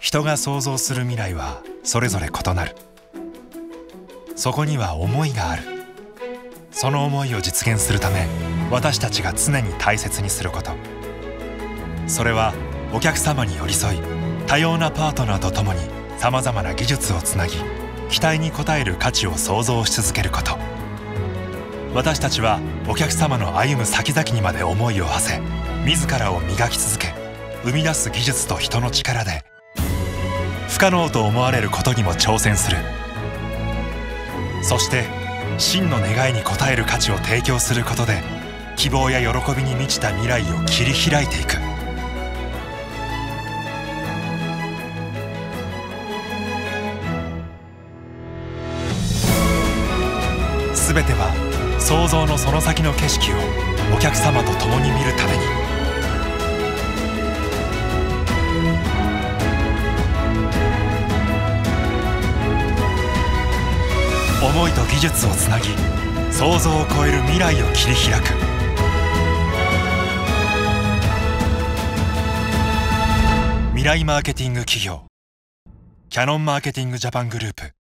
人が想像する未来はそれぞれ異なる。そこには思いがある。その思いを実現するため私たちが常に大切にすること。それはお客様に寄り添い多様なパートナーと共にさまざまな技術をつなぎ期待に応える価値を創造し続けること。私たちはお客様の歩む先々にまで思いを馳せ自らを磨き続け生み出す技術と人の力で不可能と思われることにも挑戦する。そして真の願いに応える価値を提供することで希望や喜びに満ちた未来を切り開いていく。全ては想像のその先の景色をお客様と共に見るために。思いと技術をつなぎ想像を超える未来を切り開く。未来マーケティング企業。キャノンマーケティングジャパングループ。